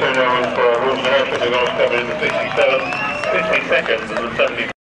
two now for Wilson We're going to come in the 67, 52nd and the 70.